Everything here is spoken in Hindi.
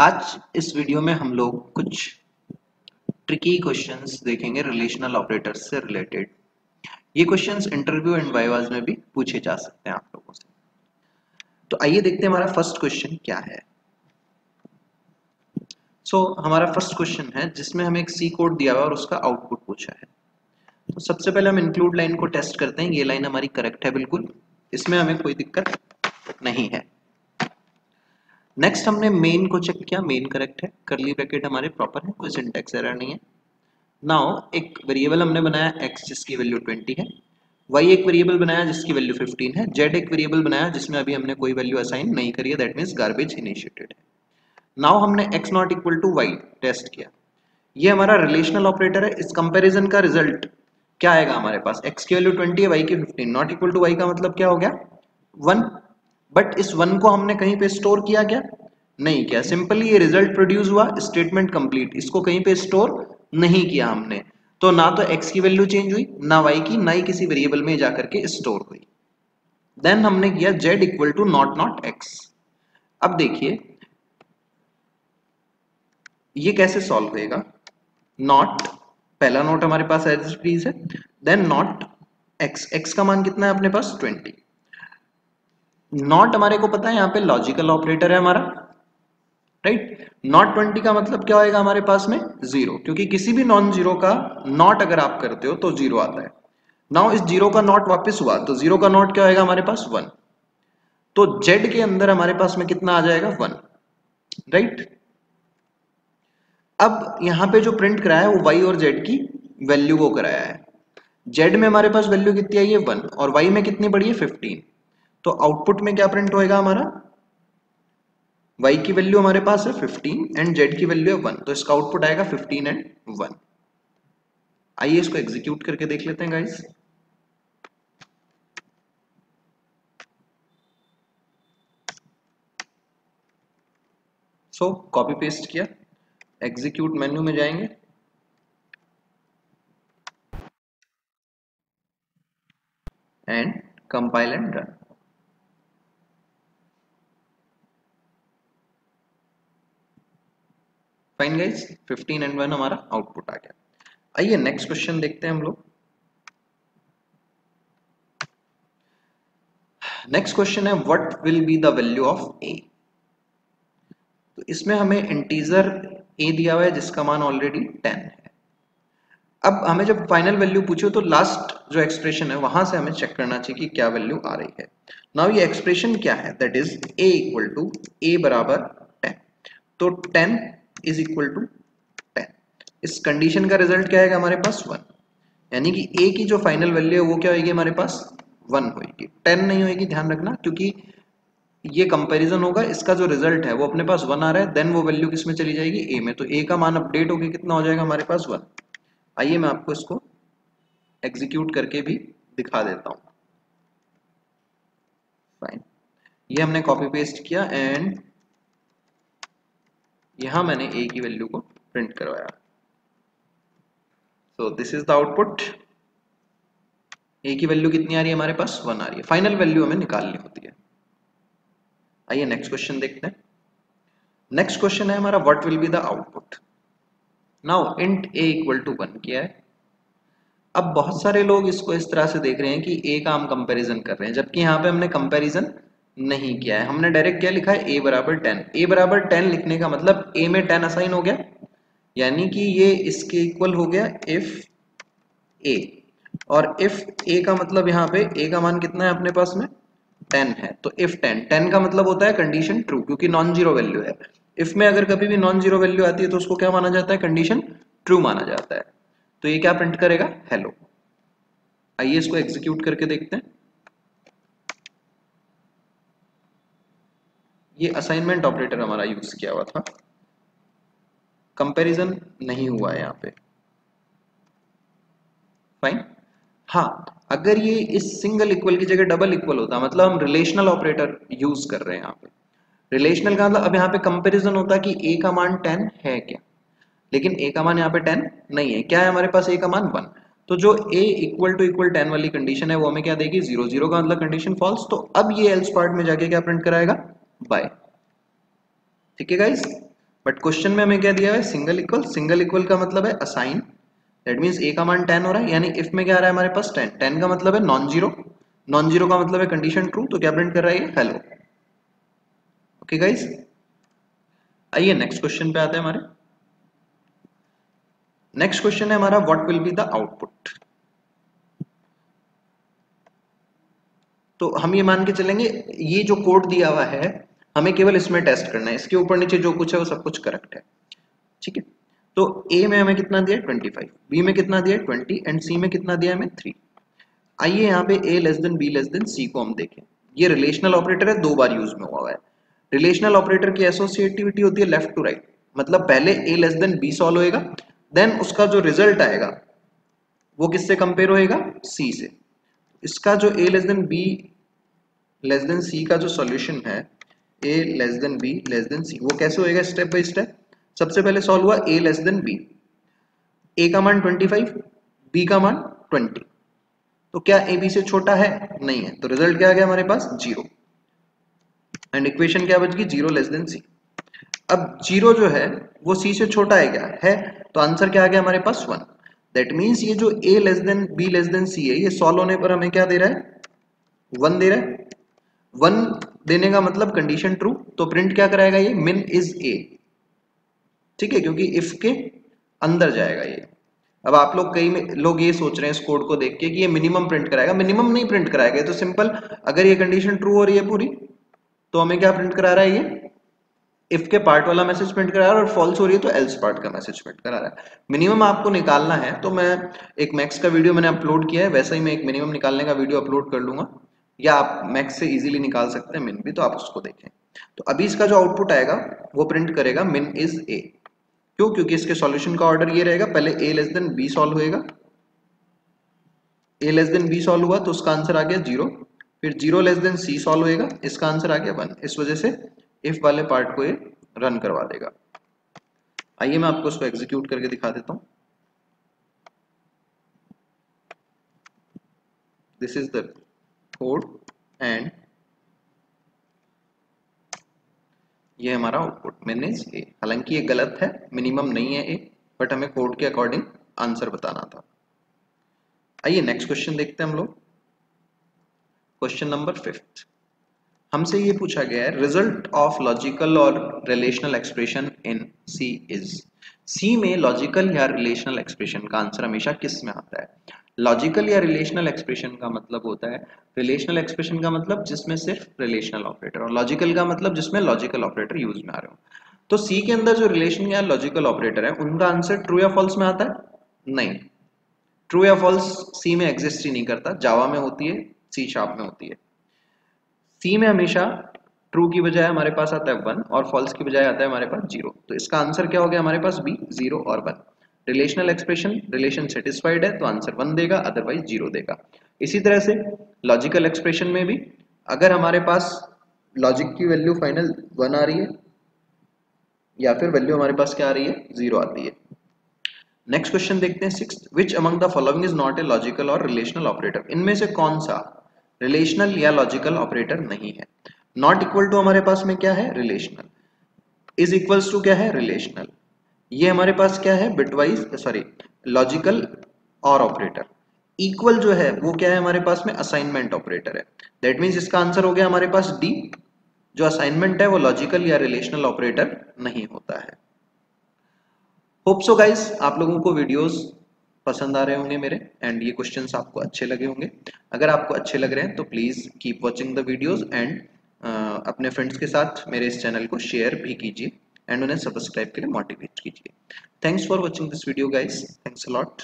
आज इस वीडियो में हम लोग कुछ ट्रिकी क्वेश्चंस देखेंगे रिलेशनल ऑपरेटर्स से रिलेटेड ये क्वेश्चंस इंटरव्यू एंड वाइवाज में भी पूछे जा सकते हैं आप लोगों से। तो आइए देखते हैं हमारा फ़र्स्ट क्वेश्चन क्या है। सो so, हमारा फ़र्स्ट क्वेश्चन है जिसमें हमें एक सी कोड दिया हुआ और उसका आउटपुट पूछा है। तो सबसे पहले हम इंक्लूड लाइन को टेस्ट करते हैं। ये लाइन हमारी करेक्ट है बिल्कुल। इसमें हमें कोई दिक्कत नहीं है। नेक्स्ट हमने मेन को चेक किया. मेन करेक्ट है. करली ब्रैकेट हमारे प्रॉपर है. कोई सिंटेक्स एरर नहीं है. नाउ एक वेरिएबल हमने बनाया x, जिसकी वैल्यू 20 है. Y एक वेरिएबल बनाया, जिसकी वैल्यू 15 है. Z एक वेरिएबल बनाया, जिसमें अभी हमने कोई वैल्यू असाइन नहीं करी है. दैट मींस गार्बेज इनिशिएटेड है. नाउ हमने x not equal to Y test किया. ये हमारा रिलेशनल ऑपरेटर है. इस कंपैरिजन का रिज़ल्ट क्या आएगा हमारे पास? एक्स की वैल्यू 20 है, y की 15 नॉट इक्वल टू y का मतलब क्या हो गया? वन बट इस वन को हमने कहीं पे स्टोर किया क्या? नहीं किया। सिंपली ये रिज़ल्ट प्रोड्यूस हुआ स्टेटमेंट कंप्लीट इसको कहीं पे स्टोर नहीं किया हमने। तो ना तो x की वैल्यू चेंज हुई, ना y की, ना ही किसी वेरिएबल में जाकर के स्टोर हुई। देन हमने किया z equal to not not x अब देखिए, ये कैसे सॉल्व होएगा? नॉट पहला नोट हमारे पास एज इट है। देन नॉट x x का मान कितना है अपने पास? 20 नॉट हमारे को पता है, यहाँ पे लॉजिकल ऑपरेटर है हमारा। राइट नॉट ट्वेंटी का मतलब क्या होएगा हमारे पास में? ज़ीरो क्योंकि किसी भी नॉन ज़ीरो का नॉट अगर आप करते हो तो ज़ीरो आता है। नाउ इस ज़ीरो का नॉट वापस हुआ तो ज़ीरो का नॉट क्या होएगा हमारे पास? वन तो जेड के अंदर हमारे पास में कितना आ जाएगा? वन राइट अब यहाँ पे जो प्रिंट कराया है, वो वाई और जेड की वैल्यू को कराया है। जेड में हमारे पास वैल्यू कितनी आई है? वन और वाई में कितनी बड़ी है? फिफ्टीन तो आउटपुट में क्या प्रिंट होएगा हमारा? Y की वैल्यू हमारे पास है 15 एंड z की वैल्यू है 1 तो इसका आउटपुट आएगा 15 एंड 1 आइए इसको एग्जीक्यूट करके देख लेते हैं गाइस सो कॉपी पेस्ट किया. एग्जीक्यूट मेन्यू में जाएँगे. And compile and run fine guys 15 and 1 हमारा आउटपुट आ गया। आइए नेक्स्ट क्वेश्चन देखते हैं हम लोग। नेक्स्ट क्वेश्चन है what will be the value of A तो इसमें हमें इंटीजर ए दिया हुआ है, जिसका मान ऑलरेडी 10 है। अब हमें जब फाइनल वैल्यू पूछो तो लास्ट जो एक्सप्रेशन है, वहाँ से हमें चेक करना चाहिए कि क्या वैल्यू आ रही है। नाउ ये एक्सप्रेशन क्या है? That is A equal to A बराबर 10 तो 10 इज़ इक्वल टू टेन इस कंडीशन का रिज़ल्ट क्या आएगा हमारे पास? वन यानी कि ए की जो फाइनल वैल्यू है, वो क्या होगी हमारे पास? वन होगी टेन नहीं होगी ध्यान रखना, क्योंकि ये कंपैरिजन होगा, इसका जो रिज़ल्ट है, वो अपने पास वन आ रहा है देन वो वैल्यू किसमें चली जाएगी? ए में। तो ए का मान अपडेट होकर कितना हो जाएगा हमारे पास? वन आइए मैं आपको इसको एग्जीक्यूट करके भी दिखा देता हूँ। फाइन ये हमने कॉपी पेस्ट किया एंड यहाँ मैंने ए की वैल्यू को प्रिंट करवाया। So this is the output A की वैल्यू कितनी आ रही है हमारे पास? वन आ रही है। फाइनल वैल्यू हमें निकालनी होती है। आइए नेक्स्ट क्वेश्चन देखते हैं। नेक्स्ट क्वेश्चन है हमारा what will be the output now int A equal to one किया है। अब बहुत सारे लोग इसको इस तरह से देख रहे हैं कि ए का हम कंपैरिजन कर रहे हैं, जबकि यहाँ पे हमने कंपैरिजन नहीं किया है। हमने डायरेक्ट क्या लिखा है? ए बराबर टेन ए बराबर टेन लिखने का मतलब ए में टेन असाइन हो गया। यानी कि ये इसके इक्वल हो गया इफ़ ए और इफ़ ए का मतलब यहाँ पे ए का मान कितना है अपने पास में? टेन है। तो इफ़ टेन टेन का मतलब होता है कंडीशन ट्रू क्योंकि नॉन ज़ीरो वैल्यू है। इफ़ में अगर कभी भी नॉन ज़ीरो वैल्यू आती है तो उसको क्या माना जाता है? कंडीशन ट्रू माना जाता है। तो ये क्या प्रिंट करेगा? हेलो आइए इसको एग्जीक्यूट करके देखते हैं। ये असाइनमेंट ऑपरेटर हमारा यूज़ किया हुआ था। कंपैरिजन नहीं हुआ है यहाँ पे। फाइन हाँ अगर ये इस सिंगल इक्वल की जगह डबल इक्वल होता मतलब हम रिलेशनल ऑपरेटर यूज़ कर रहे हैं यहाँ पे। रिलेशनल का मतलब अब यहाँ पे कंपैरिजन होता कि ए का मान टेन है क्या? लेकिन ए का मान यहाँ पे टेन नहीं है। क्या है हमारे पास ए का मान वन तो जो a equal to equal ten वाली कंडीशन है, वो हमें क्या देगी? ज़ीरो ज़ीरो का मतलब कंडीशन फॉल्स तो अब ये एल्स पार्ट में जाके क्या प्रिंट कराएगा? बाय ठीक है गाइस बट क्वेश्चन में हमें क्या दिया है? सिंगल इक्वल सिंगल इक्वल का मतलब है असाइन दैट मीन्स ए का मान टेन हो रहा है, यानी इफ़ में क्या आ रहा है हमारे पास टेन टेन का मतलब है नॉन ज़ीरो नॉन ज़ीरो का मतलब है कंडीशन ट्रू तो क्या प्रिंट कर रहा है हेलो ओके गाइस आइए नेक्स्ट क्वेश्चन पे आते हैं हमारे। नेक्स्ट क्वेश्चन है हमारा what will be the output तो हम ये मान के चलेंगे, ये जो कोड दिया हुआ है हमें केवल इसमें टेस्ट करना है। इसके ऊपर नीचे जो कुछ है, वो सब कुछ करेक्ट है। ठीक है? तो ए में हमें कितना दिया ट्वेंटी फाइव बी में कितना दिया ट्वेंटी एंड सी में कितना दिया हमें? थ्री आइए यहाँ पे A less than B less than C को हम देखें। ये रिलेशनल ऑपरेटर है, दो बार यूज़ में हुआ है। रिलेशनल ऑपरेटर की एसोसिएटिविटी होती है लेफ़्ट टू राइट मतलब पहले A less than B solve होएगा देन उसका जो रिज़ल्ट आएगा, वो किससे कंपेयर होएगा? सी से। इसका जो A less than B less than C का जो सॉल्यूशन है A less than B less than C वो कैसे होएगा स्टेप बाय स्टेप सबसे पहले सॉल्व हुआ A less than B A का मान 25 बी का मान 20 तो क्या ए बी से छोटा है? नहीं है. तो रिज़ल्ट क्या आ गया हमारे पास? ज़ीरो एंड इक्वेशन क्या बच गई? ज़ीरो लेस देन सी अब ज़ीरो जो है, वो सी से छोटा है क्या? है. तो आंसर क्या आ गया हमारे पास? वन दैट मीन्स ये जो A less than B less than C है, ये सॉल्व होने पर हमें क्या दे रहा है? वन दे रहा है. वन देने का मतलब कंडीशन ट्रू तो प्रिंट क्या कराएगा ये? मिन इज़ ए ठीक है? क्योंकि इफ़ के अंदर जाएगा ये। अब आप लोग कई लोग ये सोच रहे हैं इस कोड को देख के कि ये मिनिमम प्रिंट कराएगा। मिनिमम नहीं प्रिंट कराएगा तो सिंपल अगर ये कंडीशन ट्रू हो रही है पूरी तो हमें क्या प्रिंट करा रहा है ये? इफ़ के पार्ट वाला मैसेज प्रिंट करा रहा है और फॉल्स हो रही है तो एल्स पार्ट का मैसेज प्रिंट करा रहा है। मिनिमम आपको निकालना है तो मैं एक मैक्स का वीडियो मैंने अपलोड किया है, वैसा ही मैं एक मिनिमम निकालने का वीडियो अपलोड कर लूँगा। या आप मैक्स से इजीली निकाल सकते हैं मिन भी तो आप उसको देखें। तो अभी इसका जो आउटपुट आएगा, वो प्रिंट करेगा मिन इज़ ए क्यों? क्योंकि इसके सॉल्यूशन का ऑर्डर ये रहेगा, पहले A less than B solve होएगा। A less than B solve हुआ तो उसका आंसर आ गया ज़ीरो फिर zero less than C solve होएगा, इसका आंसर आ गया वन इस वजह से इफ़ वाले पार्ट को ये रन करवा देगा। आइए मैं आपको उसको एग्जीक्यूट करके दिखा देता हूँ। This is the code and ये हमारा आउटपुट मैनेज ए हालाँकि ये गलत है मिनिमम नहीं है ए बट हमें कोड के अकॉर्डिंग आंसर बताना था। आइए नेक्स्ट क्वेश्चन देखते हैं हम लोग। क्वेश्चन नंबर फिफ्थ हमसे ये पूछा गया है रिज़ल्ट ऑफ़ लॉजिकल और relational expression in C is C में लॉजिकल या रिलेशनल एक्सप्रेशन का आंसर हमेशा किसमें आता है? लॉजिकल या रिलेशनल एक्सप्रेशन का मतलब होता है। रिलेशनल एक्सप्रेशन का मतलब जिसमें सिर्फ़ रिलेशनल ऑपरेटर और लॉजिकल का मतलब जिसमें लॉजिकल ऑपरेटर यूज़ में आ रहे हो। तो सी के अंदर जो रिलेशन या लॉजिकल ऑपरेटर है, उनका आंसर ट्रू या फॉल्स में आता है? नहीं। ट्रू या फॉल्स सी में एग्जिस्ट ही नहीं करता। जावा में होती है सी शार्प में होती है। सी में हमेशा ट्रू की बजाय हमारे पास आता है वन और फॉल्स की बजाय आता है हमारे पास ज़ीरो तो इसका आंसर क्या हो गया? हमारे पास बी ज़ीरो और one relational expression relation satisfied है तो आंसर वन देगा अदरवाइज़ ज़ीरो देगा। इसी तरह से लॉजिकल एक्सप्रेशन में भी, अगर हमारे पास लॉजिक की वैल्यू फाइनल वन आ रही है, या फिर वैल्यू हमारे पास क्या आ रही है? ज़ीरो आती है। नेक्स्ट क्वेश्चन देखते हैं six which among the following is not a logical और रिलेशनल ऑपरेटर इनमें से कौन सा रिलेशनल या लॉजिकल ऑपरेटर नहीं है? नॉट इक्वल टू हमारे पास में क्या है? रिलेशनल इज़ इक्वल्स टू क्या है? रिलेशनल ये हमारे पास क्या है? बिटवाइज सॉरी लॉजिकल और ऑपरेटर इक्वल जो है, वो क्या है हमारे पास में? असाइनमेंट ऑपरेटर है. दैट मीन्स इसका आंसर हो गया हमारे पास डी जो असाइनमेंट है, वो लॉजिकल या रिलेशनल ऑपरेटर नहीं होता है. होप सो गाइस आप लोगों को वीडियोस पसंद आ रहे होंगे मेरे एंड ये क्वेश्चंस आपको अच्छे लगे होंगे. अगर आपको अच्छे लग रहे हैं तो please keep watching the videos and अपने फ्रेंड्स के साथ मेरे इस चैनल को शेयर भी कीजिए. एंड उन्हें सब्सक्राइब के लिए मोटिवेट कीजिए। Thanks for watching this video guys thanks a lot